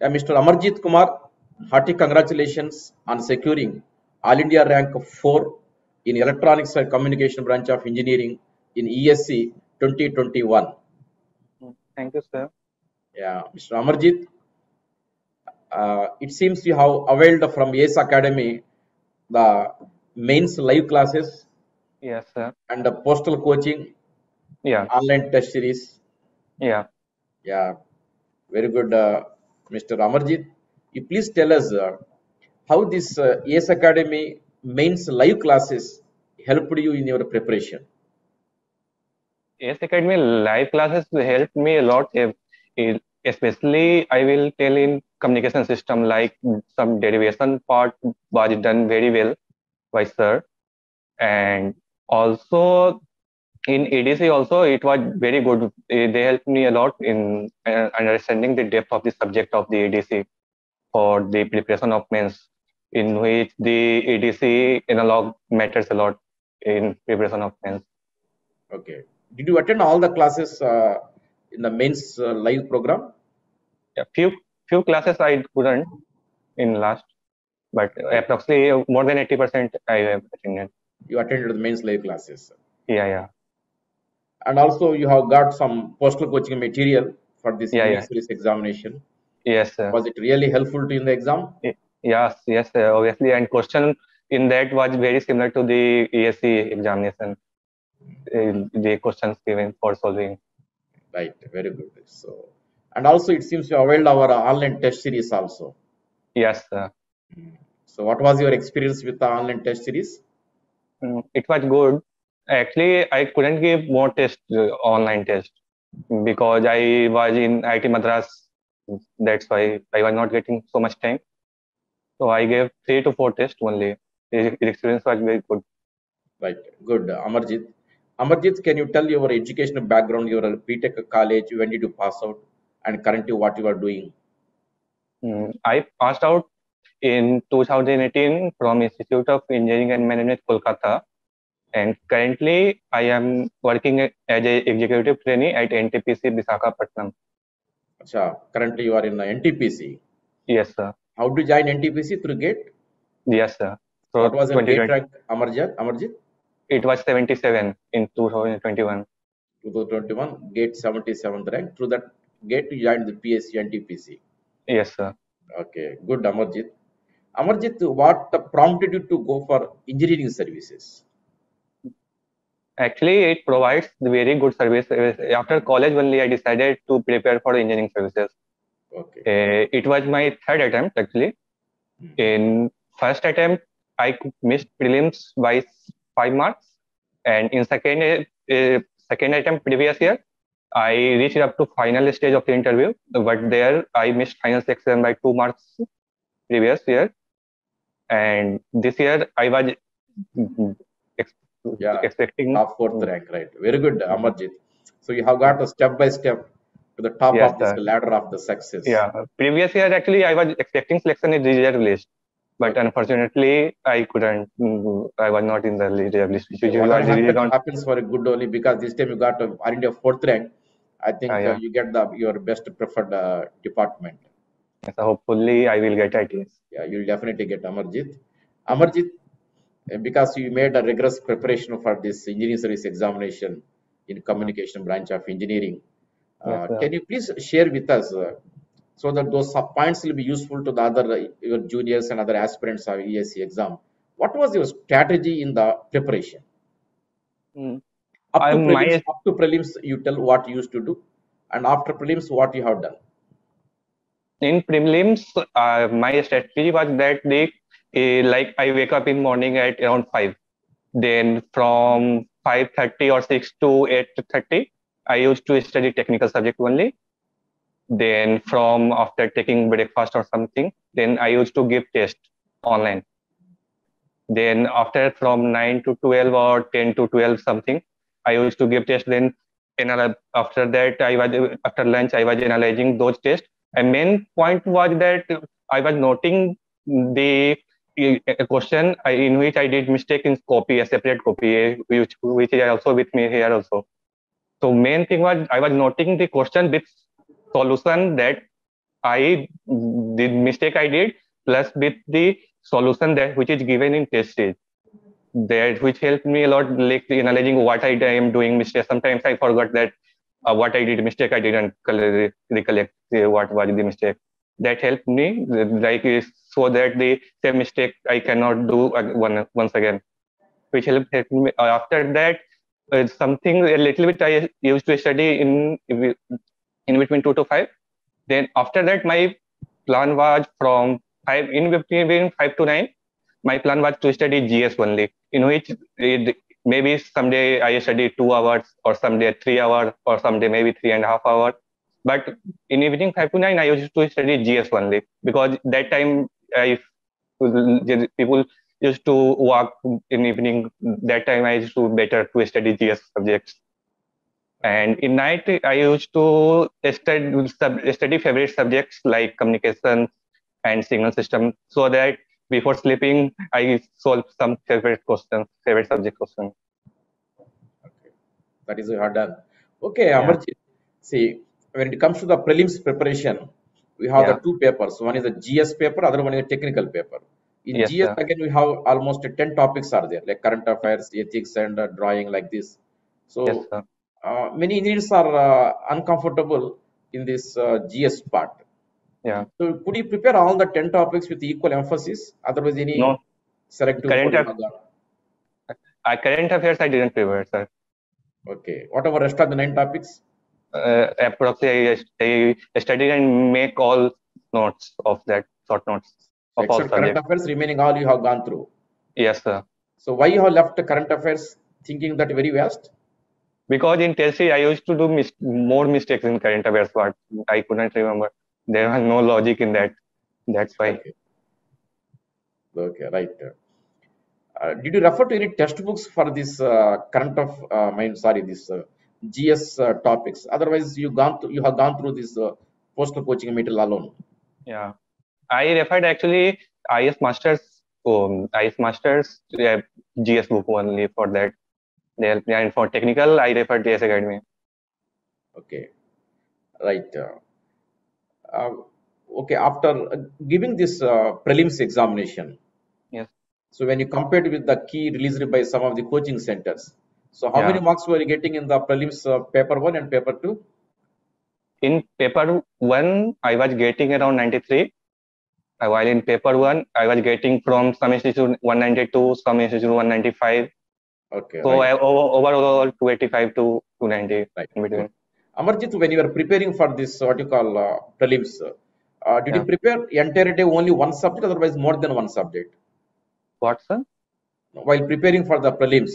Yeah, Mr. Amarjeet Kumar, hearty congratulations on securing All India rank 4 in Electronics and Communication branch of Engineering in ESE 2021. Thank you, sir. Yeah, Mr. Amarjeet, uh, it seems you have availed from ACE Academy the mains live classes Yes, sir. and the postal coaching, Yeah, online test series. yeah. Yeah, very good, uh, Mr. Amarjeet. You please tell us uh, how this uh, Academy mains live classes helped you in your preparation. ACE Academy live classes helped me a lot. If- especially, I will tell in communication system, like some derivation part was done very well by sir. And also in ADC also, it was very good. Eh, They helped me a lot in uh, understanding the depth of the subject of the ADC for the preparation of mains, in which the ADC analog matters a lot in preparation of mains. Okay. Did you attend all the classes uh, in the mains uh, live program? Yeah, few few classes I couldn't in last, but approximately more than eighty percent I have attended. You attended the mains live classes. Yeah, yeah, And also you have got some postal coaching material for this Yeah, yeah, series examination. yes, sir. Was it really helpful to you in the exam? Yes, yes, sir, obviously. And question in that was very similar to the ESE examination. The questions given for solving. Right, very good. So, and also it seems you availed our online test series also. Yes, sir. So, what was your experience with the online test series? Mm, it was good. Actually, I couldn't give more test uh, online test because I was in IIT Madras. That's why I was not getting so much time. So I gave three to four tests only. The experience was very good. Right, good. Amarjeet. Amarjeet, can you tell your educational background, your BTech college, when did you pass out, and currently what you are doing? Mm, I passed out in 2018 from Institute of Engineering and Management, Kolkata, and currently I am working as a executive trainee at NTPC Visakhapatnam. Acha, currently you are in NTPC. Yes, sir. How you join NTPC through GATE? Yes, sir. So What was your GATE 2020 rank, Amarjeet? Amarjeet? it was 77 in 2021. 2021, GATE 77th rank. Through that GATE, you joined the PSU NTPC. Yes, sir. Okay, good, Amarjeet. Amarjeet, what prompted you to go for engineering services? Actually, it provides the very good service. After college only, I decided to prepare for engineering services. Okay. Uh, it was my third attempt actually. Hmm. In first attempt, I missed prelims by five marks, and in second uh, second attempt previous year, I reached up to final stage of the interview. But there, I missed final section by two marks previous year, and this year I was mm, ex- Yeah, expecting. Top fourth rank, right? Very good, Amarjeet. So you have got a step by step to the top Yes, of this sir. ladder of the success. Yeah, previous year actually I was expecting selection in reserve list, but Okay. unfortunately I couldn't. mm, I was not in the reserve list. So Usually, really happens, happens for a good only because this time you got a All India fourth rank. I think uh, yeah. you get the your best preferred uh, department. So hopefully I will get ITS. Yeah, you'll definitely get Amarjeet. Amarjeet, uh, because you made a rigorous preparation for this engineering service examination in communication branch of engineering, uh, Yes, can you please share with us uh, so that those points will be useful to the other uh, your juniors and other aspirants of ESE exam? What was your strategy in the preparation? Mm. Up to I- my- prelims, up to prelims, you tell what you used to do, and after prelims, what you have done. In prelims, uh, my strategy was that they, eh, like I wake up in morning at around five. Then from five thirty or six to eight thirty, I used to study technical subject only. Then from after taking breakfast or something, then I used to give test online. Then after from nine to twelve or ten to twelve something, I used to give test. Then after that, I was after lunch I was analyzing those tests. And main point was that I was noting the a question in which I did mistake in copy, a separate copy, which which is also with me here also. So main thing was I was noting the question with solution that I the mistake I did plus with the solution that which is given in test stage that which helped me a lot like analyzing what I am doing mistake. Sometimes I forgot that uh, what I did mistake I didn't recollect uh, what was the mistake. That helped me like so that the same mistake I cannot do one once again, which helped, helped me. After that, uh, something a little bit I used to study in in between two to five. Then after that, my plan was from five in between five to nine. My plan was to study GS only, in which it, maybe someday I study two hours, or someday three hours, or someday maybe three and a half hours. But in evening five to nine, I used to study GS only because that time uh, I people used to walk in evening. That time I used to better to study GS subjects. And in night, I used to study, study favorite subjects like communication and signal system so that before sleeping, I solve some favorite questions, favorite subject questions. Okay. That is hard done. Okay, yeah. Amarjeet. See, when it comes to the prelims preparation, we have yeah. the two papers. One is a GS paper, other one is a technical paper. In yes, GS, sir. again, we have almost 10 topics are there, like current affairs, ethics, and uh, drawing like this. So, yes, uh, many engineers are uh, uncomfortable in this uh, GS part. Yeah. So, could you prepare all the 10 topics with equal emphasis? Otherwise, any no. selective current, aff- uh, current affairs, I didn't prepare, sir. Okay. Whatever rest of the nine topics? Uh, approximately, I, I studied and make all notes of that short notes. Of Except all current affairs, remaining all you have gone through. Yes, sir. So, why you have left the current affairs thinking that very vast? because in Chelsea I used to do mis- more mistakes in current affairs, but I couldn't remember. There was no logic in that. That's why. Okay, okay right. Uh, did you refer to any textbooks for this uh, current of uh, mind? Sorry, this uh, GS uh, topics. Otherwise, you gone through, you have gone through this uh, postal coaching material alone. Yeah, I referred actually IES Masters. Um, IES Masters yeah, GS book only for that there and for technical i refer to academy okay right uh, uh, okay after uh, giving this uh, prelims examination yes so when you compared with the key released by some of the coaching centers so how yeah. many marks were you getting in the prelims uh, paper 1 and paper 2 in paper 1 i was getting around 93 uh, while in paper 1 i was getting from some institute 192 some institute 195 Okay. So right. I, overall 285 to 290 right. in between. Amarjeet, when you were preparing for this, what you call uh, prelims, uh, did yeah. you prepare entire day only one subject, otherwise more than one subject? What, sir? While preparing for the prelims.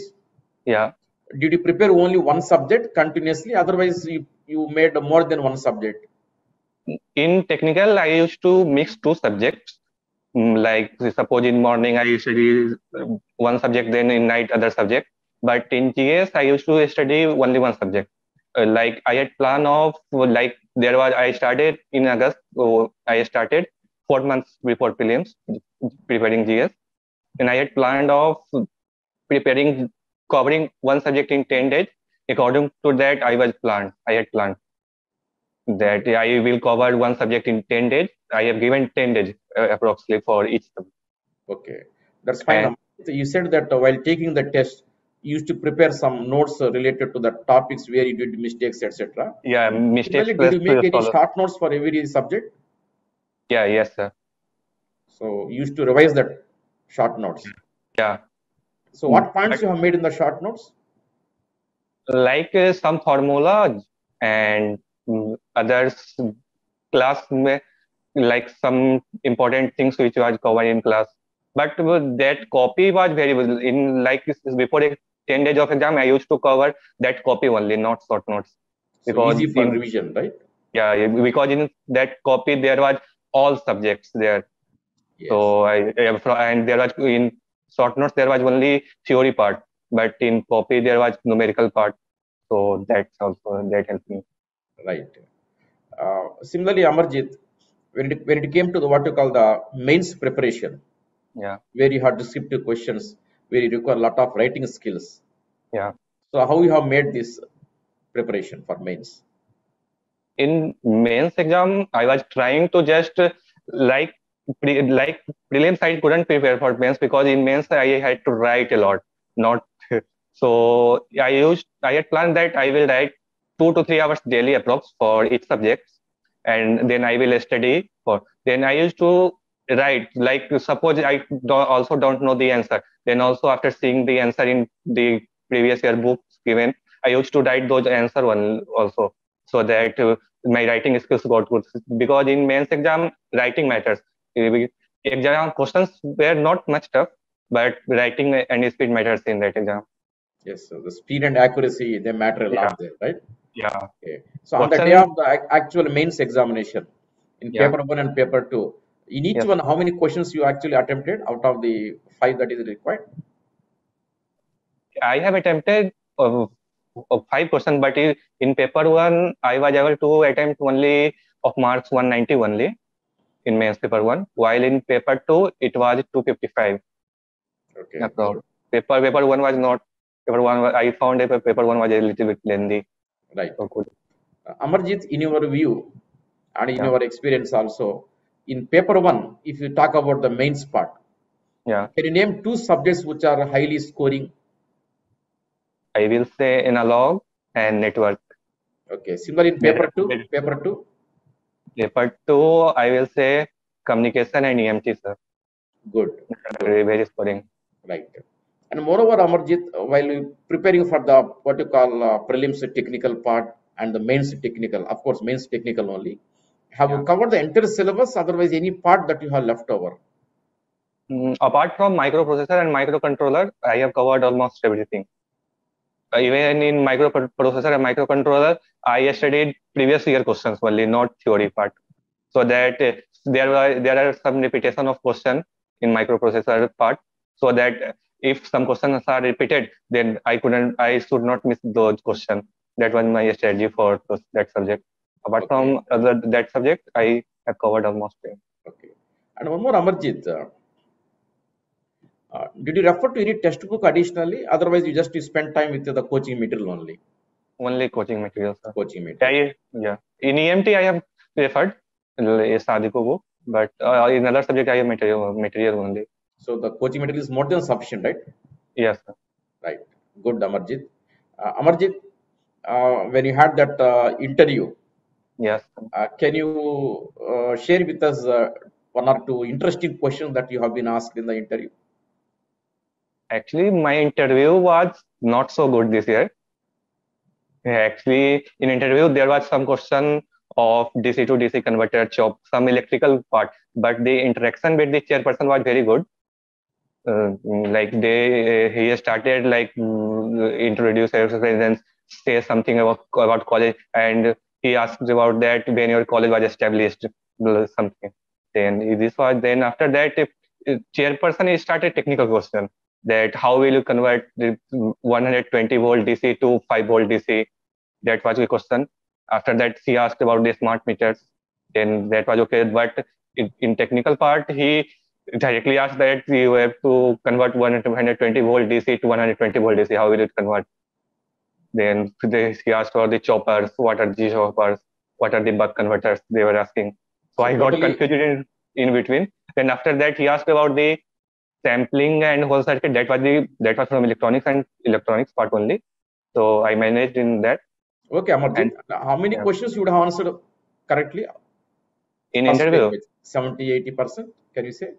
Yeah. Did you prepare only one subject continuously? Otherwise, you, you made more than one subject? In technical, I used to mix two subjects. Mm, like suppose in morning I study um, one subject, then in night other subject. But in GS I used to study only one subject. Uh, like I had plan of like there was I started in August. So I started four months before prelims preparing GS, and I had planned of preparing covering one subject in ten days. According to that, I was planned. I had planned that I will cover one subject in 10 days. I have given 10 days uh, approximately for each subject. Okay, that's fine. And, you said that uh, while taking the test, you used to prepare some notes uh, related to the topics where you did mistakes, etc. Yeah, mistakes. did you make any short notes for every subject? Yeah, yes, sir. So you used to revise that short notes. Yeah. So what points you have made in the short notes? Like uh, some formulas and others class may like some important things which was covered in class. But that copy was very in like before 10 days of exam i used to cover that copy only not short notes. Because so easy for in, revision right? Yeah because in that copy there was all subjects there. Yes. so i and there was in short notes there was only theory part but in copy there was numerical part so that's also that helped me Right. Uh, similarly, Amarjeet, when it, when it came to the what you call the mains preparation, yeah, where you have descriptive questions, where you require a lot of writing skills. Yeah. So how you have made this preparation for mains? in mains exam, I was trying to just like pre, like prelims. I couldn't prepare for mains because in mains I had to write a lot. Not so I used I had planned that I will write two to three hours daily approx for each subject, and then I will study for. Then I used to write like suppose I don't, also don't know the answer. Then also after seeing the answer in the previous year books given, I used to write those answer one also so that uh, my writing skills got good because in mains exam writing matters exam questions were not much tough but writing and speed matters in that exam yes so the speed and accuracy they matter a yeah. lot there right yeah okay so on the day of the actual mains examination in Yeah. paper one and paper two in each Yes. one how many questions you actually attempted out of the five that is required I have attempted uh, uh, five percent, but in paper one, I was able to attempt only of marks 190 only in mains paper 1 while in paper 2 it was 255 okay. No paper paper 1 was not paper 1 i found paper paper 1 was a little bit lengthy. Right. Okay. uh, amarjeet in your view and in yeah. your experience also in paper 1 if you talk about the mains part yeah. can you name two subjects which are highly scoring? I will say analog and network. Okay. Similar in paper 2 paper 2 but two, I will say communication and EMT, sir. Good. Very, very scoring. Right. And moreover, Amarjeet, while preparing for the what you call uh, prelims technical part and the mains technical, of course, mains technical only, have yeah. you covered the entire syllabus? Otherwise, any part that you have left over? Mm, apart from microprocessor and microcontroller, I have covered almost everything. Uh, even in microprocessor and microcontroller, I studied previous year questions only, not theory part. So that uh, there were there are some repetition of question in microprocessor part, so that uh, if some questions are repeated, then I couldn't, I should not miss those questions. That was my strategy for that subject. Apart from other that subject, I have covered almost. Okay. And one more, Amarjeet. Uh, did you refer to any textbook additionally? Otherwise, you just spend time with the coaching material only. Only coaching material, sir. Coaching material. I, yeah. In EMT, I have referred a Sadiku book, but uh, in other subject, I have material, material only. So the coaching material is more than sufficient, right? Yes. sir. Right. Good, Amarjeet. Uh, Amarjeet, uh, when you had that uh, interview, Yes. uh, can you uh, share with us one or two interesting questions that you have been asked in the interview? Actually, my interview was not so good this year. Actually, in interview, there was some question of DC to DC converter chop, some electrical part, but the interaction with the chairperson was very good. Uh, like they, he started like mm, introduce presence, say something about about college, and he asked about that when your college was established, something. Then this was then after that, if, if chairperson he started technical question that how will you convert the 120 volt DC to 5 volt DC? That was the question. After that, he asked about the smart meters. Then that was okay. But in, in technical part, he directly asked that you have to convert 120 volt DC to 120 volt DC. How will it convert? Then they, he asked for the choppers. What are the choppers? What are the buck converters? They were asking. So So I got totally- confused in, in between. Then after that, he asked about the sampling and hold circuit. That was the that was from electronics and electronics part only. So I managed in that. Okay, Amarjeet. How many yeah. questions you would have answered correctly? In First interview, language, 70, 80 percent. Can you say?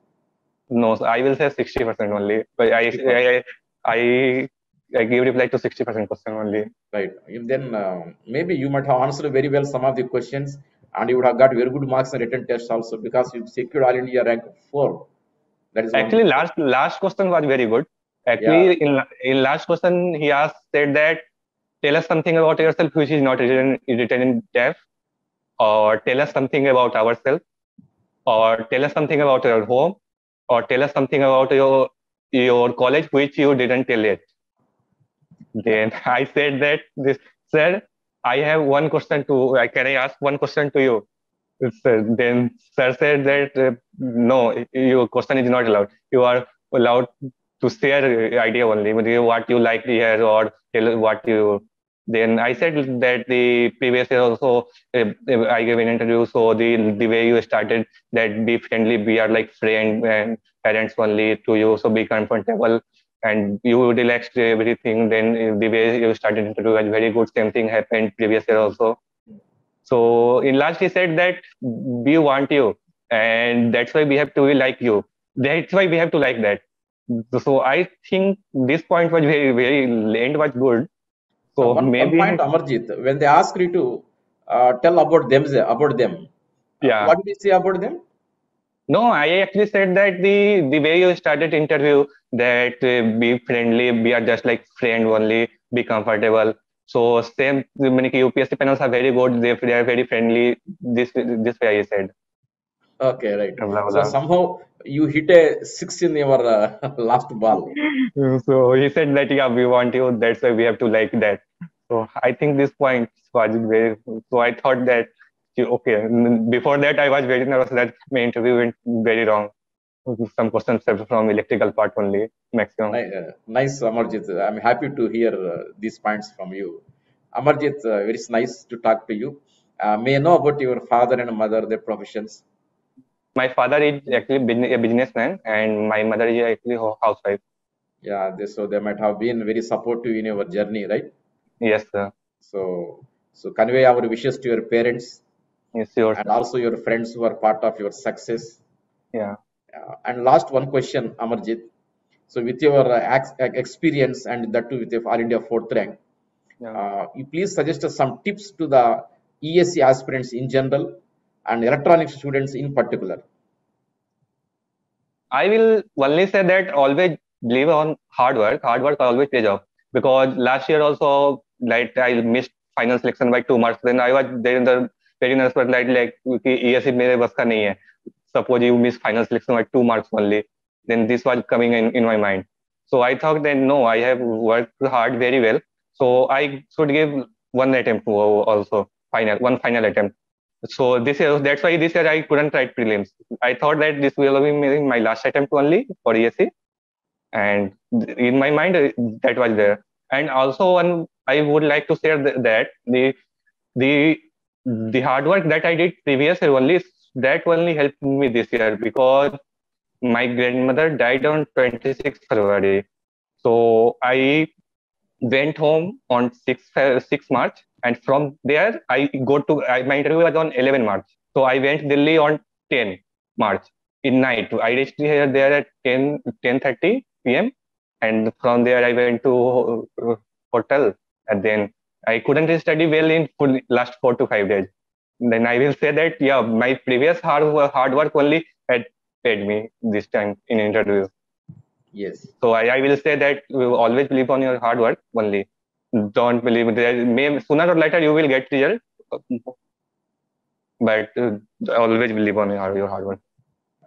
no, so I will say sixty percent only. But I I I, I give reply to sixty percent question only. Right. And then uh, maybe you might have answered very well some of the questions, and you would have got very good marks in written test also because you secured all India rank four. That is one- Actually, last last question was very good. Actually, in in last question, he asked said that tell us something about yourself which is not written written in depth, or tell us something about ourselves, or tell us something about your home, or tell us something about your your college which you didn't tell yet. Then I said that this sir, I have one question to. I Can I ask one question to you? Sir, then sir said that uh, no, your question is not allowed. You are allowed to share idea only what you like here or tell what you Then I said that the previous year also uh, I gave an interview. So the the way you started that be friendly, we are like friend and parents only to you. So be comfortable and you relaxed everything. Then the way you started interview was very good. Same thing happened previous year also. So in last he said that we want you and that's why we have to like you. That's why we have to like that. So I think this point was very very end was good. So one, maybe one point, Amarjeet, when they ask you to uh, tell about them, about them, uh, yeah. what did you say about them? No, I actually said that the the way you started interview that uh, be friendly, we are just like friend only, be comfortable. So same many UPSC panels are very good. They they are very friendly. This this way I said. Okay, right. Blah, So blah. somehow you hit a six in your uh, last ball. So he said that yeah, we want you. That's why we have to like that. So I think this point was very. So I thought that okay. Before that, I was very nervous that my interview went very wrong. Some questions from electrical part only maximum. Uh, Nice, Amarjeet. I'm happy to hear uh, these points from you. Amarjeet, uh, very nice to talk to you. Uh, may I know about your father and mother, their professions? My father is actually business- a businessman, and my mother is actually a housewife. Yeah, they, so they might have been very supportive in your journey, right? Yes, sir. So, so convey our wishes to your parents Yes, sure. and also your friends who are part of your success. Yeah and last one question, Amarjeet. So with your experience and that too with your All India fourth rank, yeah. you please suggest some tips to the ESE aspirants in general and electronics students in particular. I will only say that always believe on hard work. Hard work always pays off because last year also like I missed final selection by two marks. Then I was there in the very nervous but like like ESE मेरे बस का नहीं है. Suppose you miss final selection by two marks only. Then this was coming in, in my mind. So I thought that no, I have worked hard very well. So I should give one attempt also final one final attempt. So this year, that's why this year I couldn't write prelims. I thought that this will be my last attempt only for ESE, and in my mind that was there. And also, one I would like to share that the the the hard work that I did previous year only that only helped me this year because my grandmother died on 26th February. So I went home on 6 6 March and from there I go to I, my interview was on 11 March. So I went Delhi on 10 March in night. I reached here there at 10 10:30 p.m. and from there I went to uh, hotel and then I couldn't study well in last four to five days. Then I will say that yeah, my previous hard wo- hard work only had paid me this time in interview. Yes. So I, I will say that you always believe on your hard work only. Don't believe there may sooner or later you will get result, but uh, always believe on your, your hard work.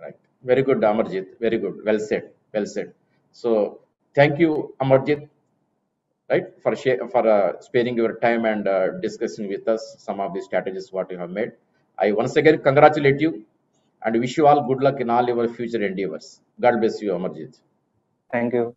Right. Very good, Amarjeet. Very good. Well said. Well said. So, thank you, Amarjeet, right, for for uh, sparing your time and uh, discussing with us some of the strategies what you have made. I once again congratulate you and wish you all good luck in all your future endeavors. God bless you, Amarjeet. Thank you.